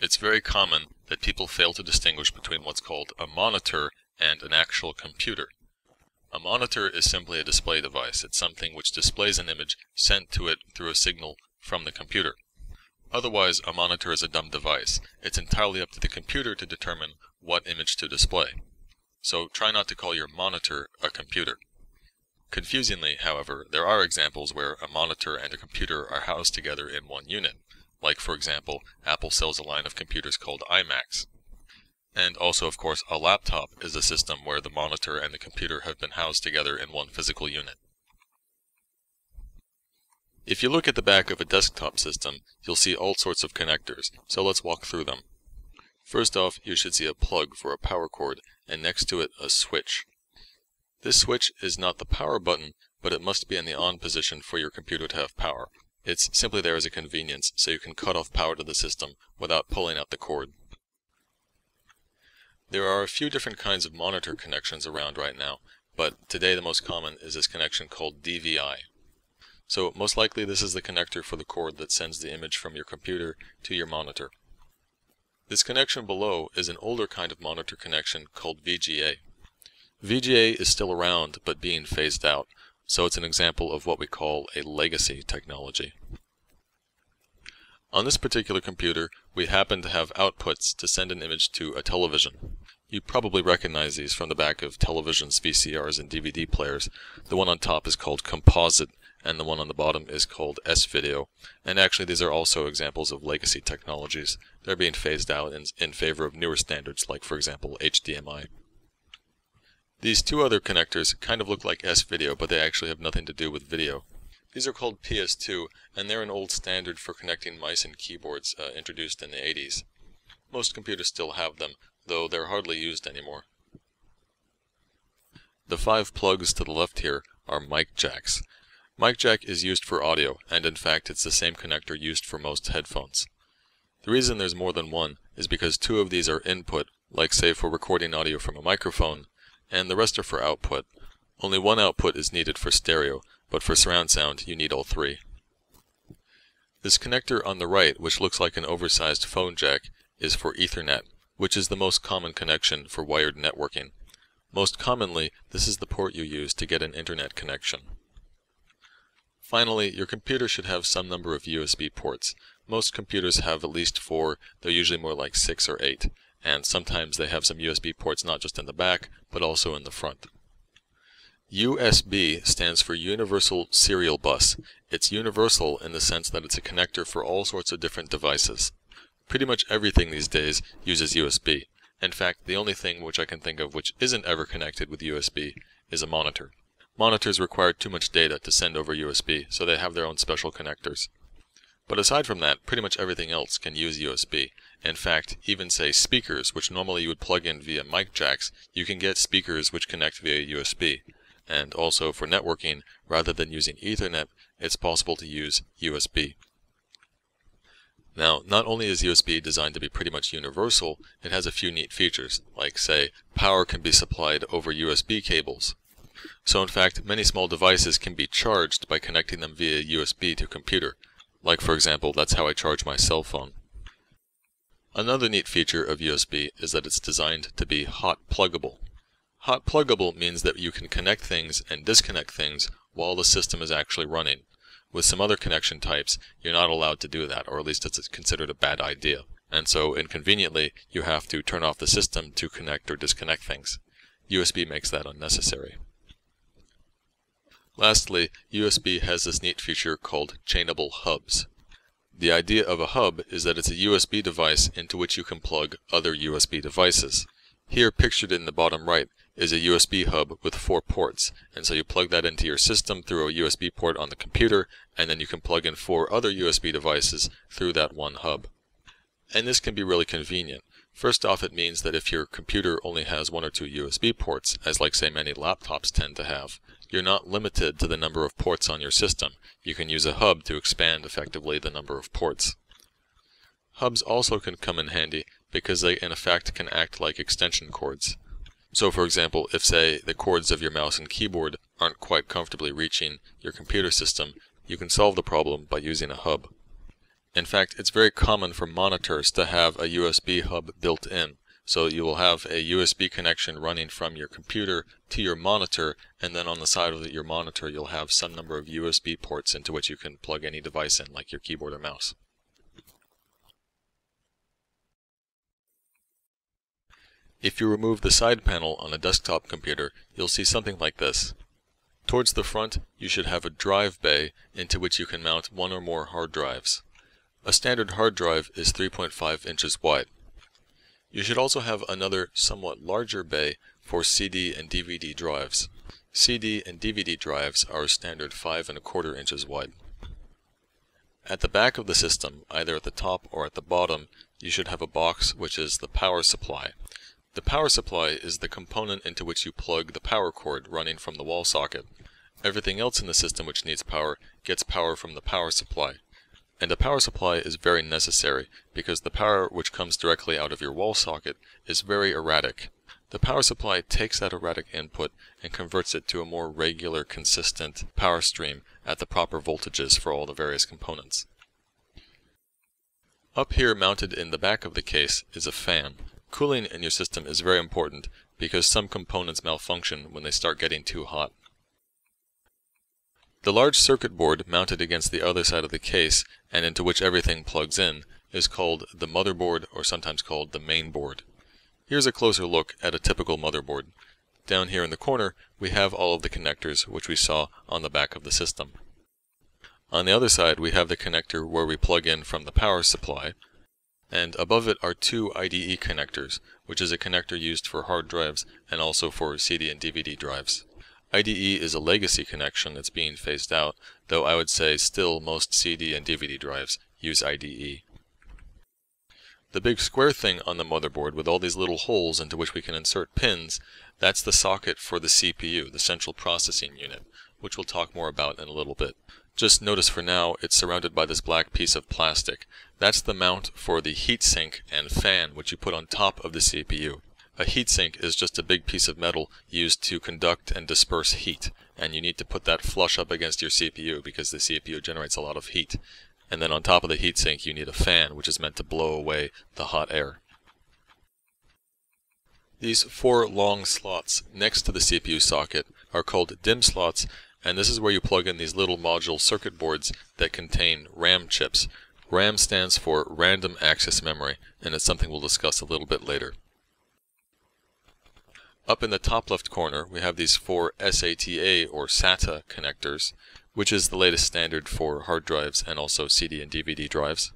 It's very common that people fail to distinguish between what's called a monitor and an actual computer. A monitor is simply a display device. It's something which displays an image sent to it through a signal from the computer. Otherwise, a monitor is a dumb device. It's entirely up to the computer to determine what image to display. So try not to call your monitor a computer. Confusingly, however, there are examples where a monitor and a computer are housed together in one unit. Like, for example, Apple sells a line of computers called iMacs. And also, of course, a laptop is a system where the monitor and the computer have been housed together in one physical unit. If you look at the back of a desktop system, you'll see all sorts of connectors, so let's walk through them. First off, you should see a plug for a power cord, and next to it a switch. This switch is not the power button, but it must be in the on position for your computer to have power. It's simply there as a convenience, so you can cut off power to the system without pulling out the cord. There are a few different kinds of monitor connections around right now, but today the most common is this connection called DVI. So most likely this is the connector for the cord that sends the image from your computer to your monitor. This connection below is an older kind of monitor connection called VGA. VGA is still around but being phased out, so it's an example of what we call a legacy technology. On this particular computer, we happen to have outputs to send an image to a television. You probably recognize these from the back of televisions, VCRs, and DVD players. The one on top is called Composite, and the one on the bottom is called S-Video. And actually, these are also examples of legacy technologies. They're being phased out in, in favor of newer standards, like, for example, HDMI. These two other connectors kind of look like S-Video, but they actually have nothing to do with video. These are called PS2, and they're an old standard for connecting mice and keyboards uh, introduced in the 80s. Most computers still have them, though they're hardly used anymore. The five plugs to the left here are mic jacks. Mic jack is used for audio, and in fact it's the same connector used for most headphones. The reason there's more than one is because two of these are input, like say for recording audio from a microphone, and the rest are for output. Only one output is needed for stereo, but for surround sound you need all three. This connector on the right, which looks like an oversized phone jack, is for Ethernet, which is the most common connection for wired networking. Most commonly, this is the port you use to get an internet connection. Finally, your computer should have some number of USB ports. Most computers have at least four, they're usually more like six or eight and sometimes they have some USB ports not just in the back, but also in the front. USB stands for Universal Serial Bus. It's universal in the sense that it's a connector for all sorts of different devices. Pretty much everything these days uses USB. In fact, the only thing which I can think of which isn't ever connected with USB is a monitor. Monitors require too much data to send over USB, so they have their own special connectors. But aside from that, pretty much everything else can use USB. In fact, even say speakers, which normally you would plug in via mic jacks, you can get speakers which connect via USB. And also for networking, rather than using Ethernet, it's possible to use USB. Now, not only is USB designed to be pretty much universal, it has a few neat features, like say, power can be supplied over USB cables. So in fact, many small devices can be charged by connecting them via USB to a computer. Like for example, that's how I charge my cell phone. Another neat feature of USB is that it's designed to be hot pluggable. Hot pluggable means that you can connect things and disconnect things while the system is actually running. With some other connection types, you're not allowed to do that, or at least it's considered a bad idea. And so, inconveniently, you have to turn off the system to connect or disconnect things. USB makes that unnecessary. Lastly, USB has this neat feature called chainable hubs. The idea of a hub is that it's a USB device into which you can plug other USB devices. Here, pictured in the bottom right, is a USB hub with four ports, and so you plug that into your system through a USB port on the computer, and then you can plug in four other USB devices through that one hub. And this can be really convenient. First off, it means that if your computer only has one or two USB ports, as like say many laptops tend to have, you're not limited to the number of ports on your system. You can use a hub to expand effectively the number of ports. Hubs also can come in handy because they in effect can act like extension cords. So for example, if say the cords of your mouse and keyboard aren't quite comfortably reaching your computer system, you can solve the problem by using a hub. In fact, it's very common for monitors to have a USB hub built in. So you will have a USB connection running from your computer to your monitor, and then on the side of your monitor you'll have some number of USB ports into which you can plug any device in, like your keyboard or mouse. If you remove the side panel on a desktop computer, you'll see something like this. Towards the front, you should have a drive bay into which you can mount one or more hard drives. A standard hard drive is 3.5 inches wide. You should also have another somewhat larger bay for CD and DVD drives. CD and DVD drives are standard 5 and a quarter inches wide. At the back of the system, either at the top or at the bottom, you should have a box which is the power supply. The power supply is the component into which you plug the power cord running from the wall socket. Everything else in the system which needs power gets power from the power supply. And a power supply is very necessary because the power which comes directly out of your wall socket is very erratic. The power supply takes that erratic input and converts it to a more regular, consistent power stream at the proper voltages for all the various components. Up here mounted in the back of the case is a fan. Cooling in your system is very important because some components malfunction when they start getting too hot. The large circuit board mounted against the other side of the case and into which everything plugs in is called the motherboard or sometimes called the main board. Here's a closer look at a typical motherboard. Down here in the corner we have all of the connectors which we saw on the back of the system. On the other side we have the connector where we plug in from the power supply and above it are two IDE connectors which is a connector used for hard drives and also for CD and DVD drives. IDE is a legacy connection that's being phased out, though I would say still most CD and DVD drives use IDE. The big square thing on the motherboard with all these little holes into which we can insert pins, that's the socket for the CPU, the central processing unit, which we'll talk more about in a little bit. Just notice for now it's surrounded by this black piece of plastic. That's the mount for the heatsink and fan which you put on top of the CPU. A heatsink is just a big piece of metal used to conduct and disperse heat, and you need to put that flush up against your CPU because the CPU generates a lot of heat. And then on top of the heatsink you need a fan which is meant to blow away the hot air. These four long slots next to the CPU socket are called DIMM slots and this is where you plug in these little module circuit boards that contain RAM chips. RAM stands for Random Access Memory and it's something we'll discuss a little bit later. Up in the top left corner, we have these four SATA or SATA connectors, which is the latest standard for hard drives and also CD and DVD drives.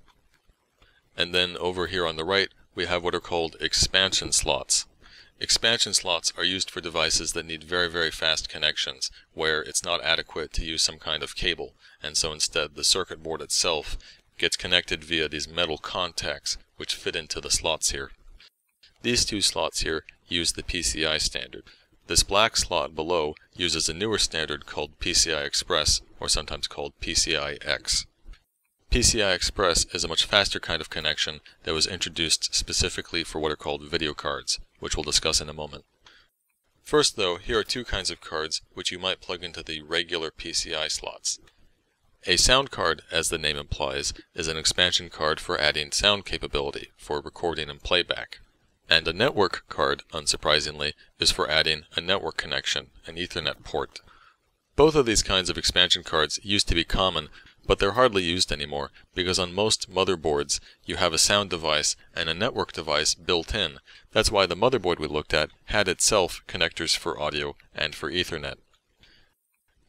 And then over here on the right, we have what are called expansion slots. Expansion slots are used for devices that need very, very fast connections, where it's not adequate to use some kind of cable, and so instead the circuit board itself gets connected via these metal contacts, which fit into the slots here. These two slots here use the PCI standard. This black slot below uses a newer standard called PCI Express, or sometimes called PCI X. PCI Express is a much faster kind of connection that was introduced specifically for what are called video cards, which we'll discuss in a moment. First though, here are two kinds of cards which you might plug into the regular PCI slots. A sound card, as the name implies, is an expansion card for adding sound capability for recording and playback. And a network card, unsurprisingly, is for adding a network connection, an Ethernet port. Both of these kinds of expansion cards used to be common, but they're hardly used anymore because on most motherboards you have a sound device and a network device built in. That's why the motherboard we looked at had itself connectors for audio and for Ethernet.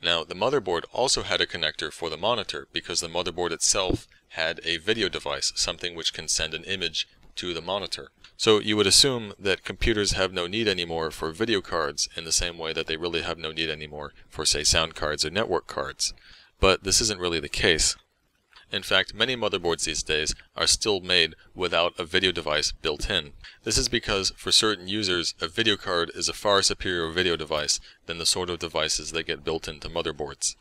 Now the motherboard also had a connector for the monitor because the motherboard itself had a video device, something which can send an image to the monitor. So you would assume that computers have no need anymore for video cards in the same way that they really have no need anymore for say sound cards or network cards. But this isn't really the case. In fact, many motherboards these days are still made without a video device built in. This is because for certain users, a video card is a far superior video device than the sort of devices that get built into motherboards.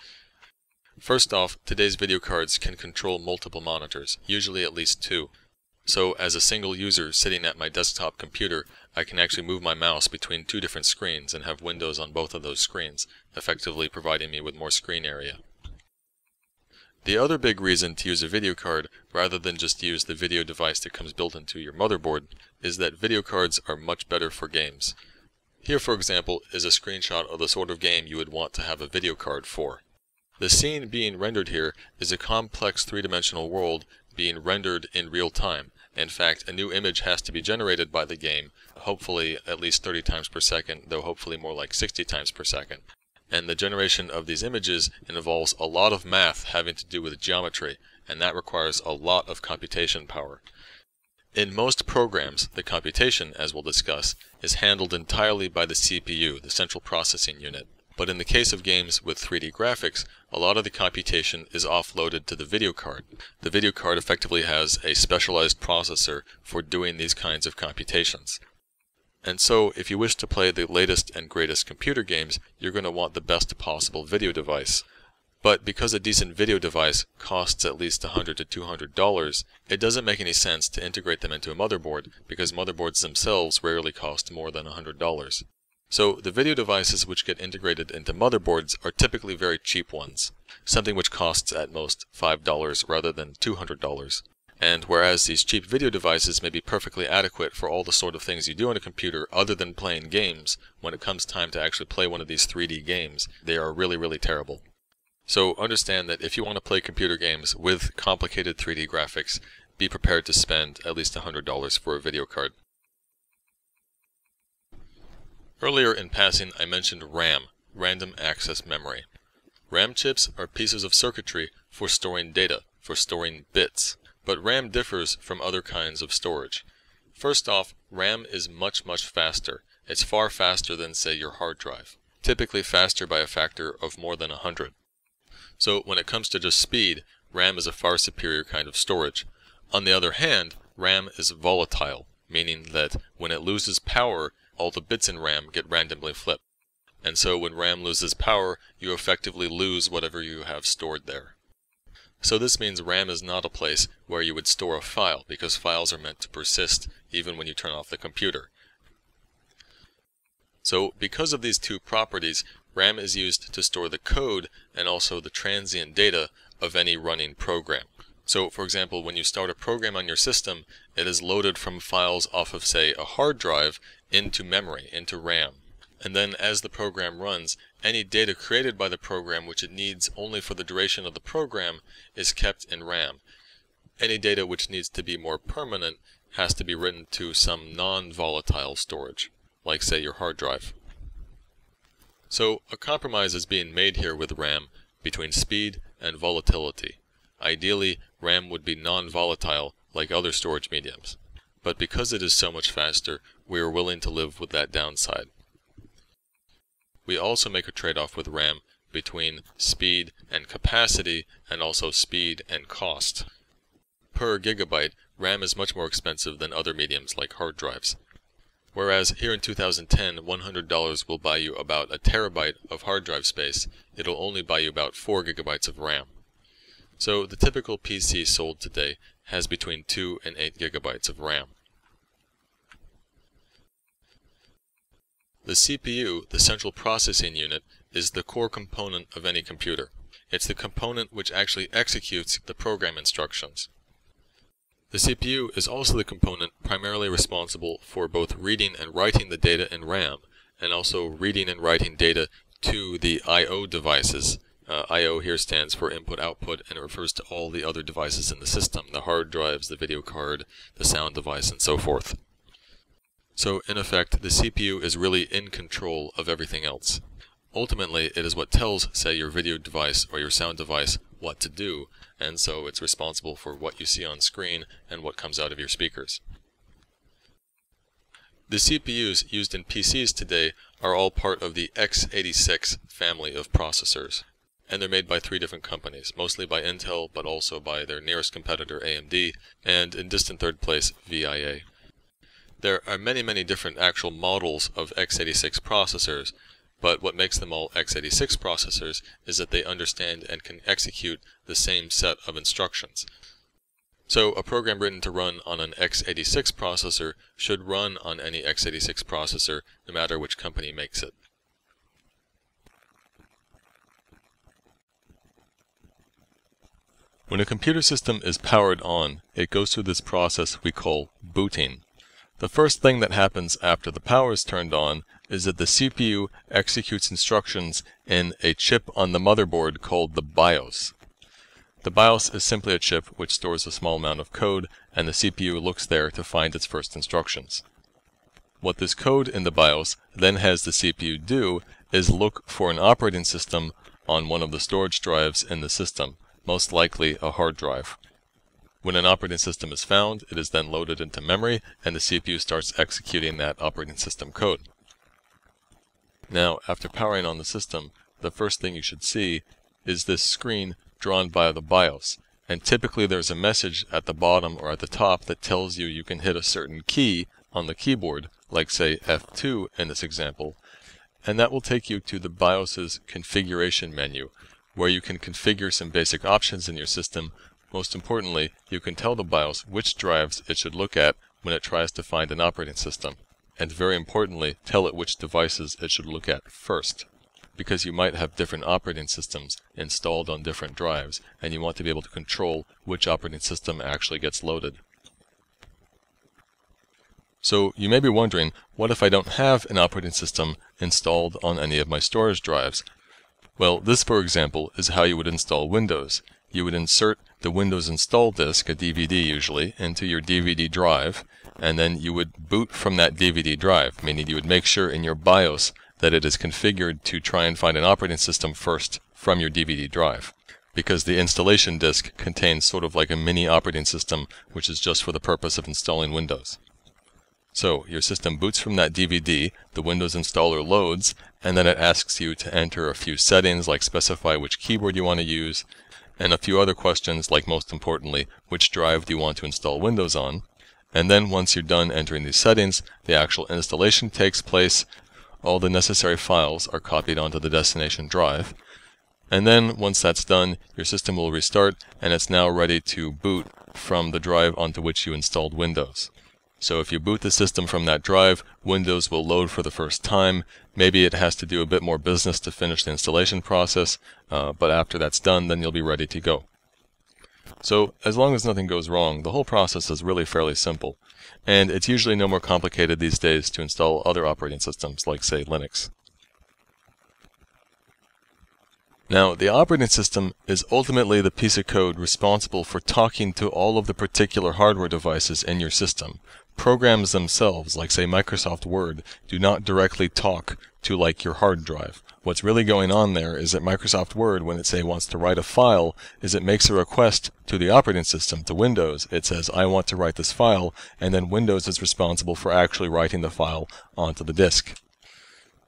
First off, today's video cards can control multiple monitors, usually at least two. So as a single user sitting at my desktop computer, I can actually move my mouse between two different screens and have windows on both of those screens, effectively providing me with more screen area. The other big reason to use a video card rather than just use the video device that comes built into your motherboard is that video cards are much better for games. Here for example is a screenshot of the sort of game you would want to have a video card for. The scene being rendered here is a complex three-dimensional world being rendered in real time. In fact, a new image has to be generated by the game, hopefully at least 30 times per second, though hopefully more like 60 times per second and the generation of these images involves a lot of math having to do with geometry, and that requires a lot of computation power. In most programs, the computation, as we'll discuss, is handled entirely by the CPU, the central processing unit. But in the case of games with 3D graphics, a lot of the computation is offloaded to the video card. The video card effectively has a specialized processor for doing these kinds of computations. And so, if you wish to play the latest and greatest computer games, you're going to want the best possible video device. But because a decent video device costs at least 100 to $200, it doesn't make any sense to integrate them into a motherboard because motherboards themselves rarely cost more than $100. So the video devices which get integrated into motherboards are typically very cheap ones, something which costs at most $5 rather than $200. And whereas these cheap video devices may be perfectly adequate for all the sort of things you do on a computer other than playing games, when it comes time to actually play one of these 3D games, they are really, really terrible. So understand that if you want to play computer games with complicated 3D graphics, be prepared to spend at least $100 for a video card. Earlier in passing I mentioned RAM, Random Access Memory. RAM chips are pieces of circuitry for storing data, for storing bits. But RAM differs from other kinds of storage. First off, RAM is much, much faster. It's far faster than, say, your hard drive, typically faster by a factor of more than 100. So when it comes to just speed, RAM is a far superior kind of storage. On the other hand, RAM is volatile, meaning that when it loses power, all the bits in RAM get randomly flipped. And so when RAM loses power, you effectively lose whatever you have stored there. So this means RAM is not a place where you would store a file because files are meant to persist even when you turn off the computer. So because of these two properties, RAM is used to store the code and also the transient data of any running program. So for example, when you start a program on your system, it is loaded from files off of say a hard drive into memory, into RAM. And then as the program runs, any data created by the program which it needs only for the duration of the program is kept in RAM. Any data which needs to be more permanent has to be written to some non-volatile storage, like say your hard drive. So a compromise is being made here with RAM between speed and volatility. Ideally, RAM would be non-volatile like other storage mediums. But because it is so much faster, we are willing to live with that downside. We also make a trade-off with RAM between speed and capacity and also speed and cost. Per gigabyte, RAM is much more expensive than other mediums like hard drives. Whereas here in 2010, $100 will buy you about a terabyte of hard drive space, it'll only buy you about 4 gigabytes of RAM. So the typical PC sold today has between 2 and 8 gigabytes of RAM. The CPU, the central processing unit, is the core component of any computer. It's the component which actually executes the program instructions. The CPU is also the component primarily responsible for both reading and writing the data in RAM, and also reading and writing data to the I.O. devices. Uh, I.O. here stands for input-output and it refers to all the other devices in the system, the hard drives, the video card, the sound device, and so forth. So in effect, the CPU is really in control of everything else. Ultimately, it is what tells, say, your video device or your sound device what to do, and so it's responsible for what you see on screen and what comes out of your speakers. The CPUs used in PCs today are all part of the x86 family of processors. And they're made by three different companies, mostly by Intel, but also by their nearest competitor AMD, and in distant third place, VIA. There are many, many different actual models of x86 processors, but what makes them all x86 processors is that they understand and can execute the same set of instructions. So a program written to run on an x86 processor should run on any x86 processor, no matter which company makes it. When a computer system is powered on, it goes through this process we call booting. The first thing that happens after the power is turned on is that the CPU executes instructions in a chip on the motherboard called the BIOS. The BIOS is simply a chip which stores a small amount of code and the CPU looks there to find its first instructions. What this code in the BIOS then has the CPU do is look for an operating system on one of the storage drives in the system, most likely a hard drive. When an operating system is found, it is then loaded into memory and the CPU starts executing that operating system code. Now, after powering on the system, the first thing you should see is this screen drawn by the BIOS. And typically there's a message at the bottom or at the top that tells you you can hit a certain key on the keyboard, like say F2 in this example, and that will take you to the BIOS's configuration menu, where you can configure some basic options in your system most importantly, you can tell the BIOS which drives it should look at when it tries to find an operating system, and very importantly, tell it which devices it should look at first. Because you might have different operating systems installed on different drives, and you want to be able to control which operating system actually gets loaded. So you may be wondering, what if I don't have an operating system installed on any of my storage drives? Well, this for example is how you would install Windows you would insert the Windows install disk, a DVD usually, into your DVD drive, and then you would boot from that DVD drive, meaning you would make sure in your BIOS that it is configured to try and find an operating system first from your DVD drive. Because the installation disk contains sort of like a mini operating system, which is just for the purpose of installing Windows. So your system boots from that DVD, the Windows installer loads, and then it asks you to enter a few settings like specify which keyboard you want to use, and a few other questions like most importantly, which drive do you want to install Windows on? And then once you're done entering these settings, the actual installation takes place, all the necessary files are copied onto the destination drive, and then once that's done, your system will restart and it's now ready to boot from the drive onto which you installed Windows. So if you boot the system from that drive, Windows will load for the first time. Maybe it has to do a bit more business to finish the installation process, uh, but after that's done, then you'll be ready to go. So as long as nothing goes wrong, the whole process is really fairly simple. And it's usually no more complicated these days to install other operating systems, like say Linux. Now, the operating system is ultimately the piece of code responsible for talking to all of the particular hardware devices in your system, programs themselves, like say Microsoft Word, do not directly talk to like your hard drive. What's really going on there is that Microsoft Word, when it say wants to write a file, is it makes a request to the operating system, to Windows. It says, I want to write this file, and then Windows is responsible for actually writing the file onto the disk.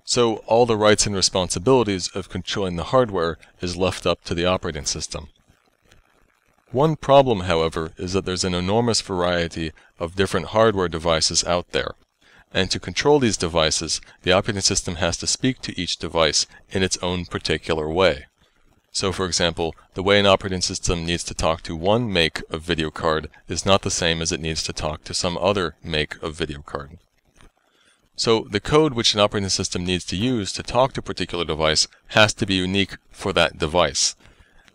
So all the rights and responsibilities of controlling the hardware is left up to the operating system. One problem, however, is that there's an enormous variety of different hardware devices out there. And to control these devices, the operating system has to speak to each device in its own particular way. So for example, the way an operating system needs to talk to one make of video card is not the same as it needs to talk to some other make of video card. So the code which an operating system needs to use to talk to a particular device has to be unique for that device.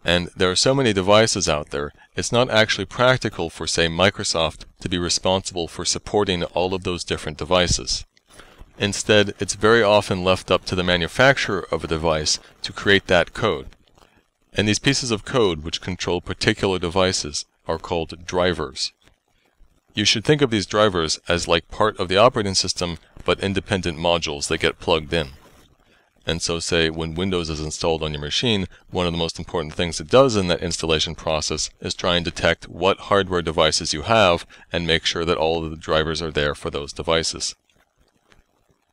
And there are so many devices out there, it's not actually practical for, say, Microsoft to be responsible for supporting all of those different devices. Instead, it's very often left up to the manufacturer of a device to create that code. And these pieces of code which control particular devices are called drivers. You should think of these drivers as like part of the operating system, but independent modules that get plugged in. And so say when Windows is installed on your machine, one of the most important things it does in that installation process is try and detect what hardware devices you have and make sure that all of the drivers are there for those devices.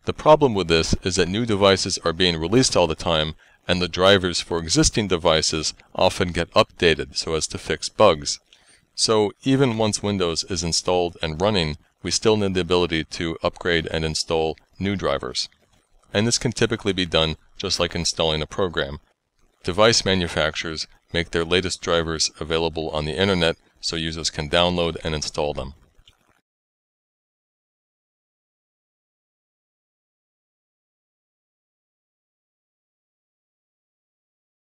The problem with this is that new devices are being released all the time and the drivers for existing devices often get updated so as to fix bugs. So even once Windows is installed and running, we still need the ability to upgrade and install new drivers and this can typically be done just like installing a program. Device manufacturers make their latest drivers available on the internet so users can download and install them.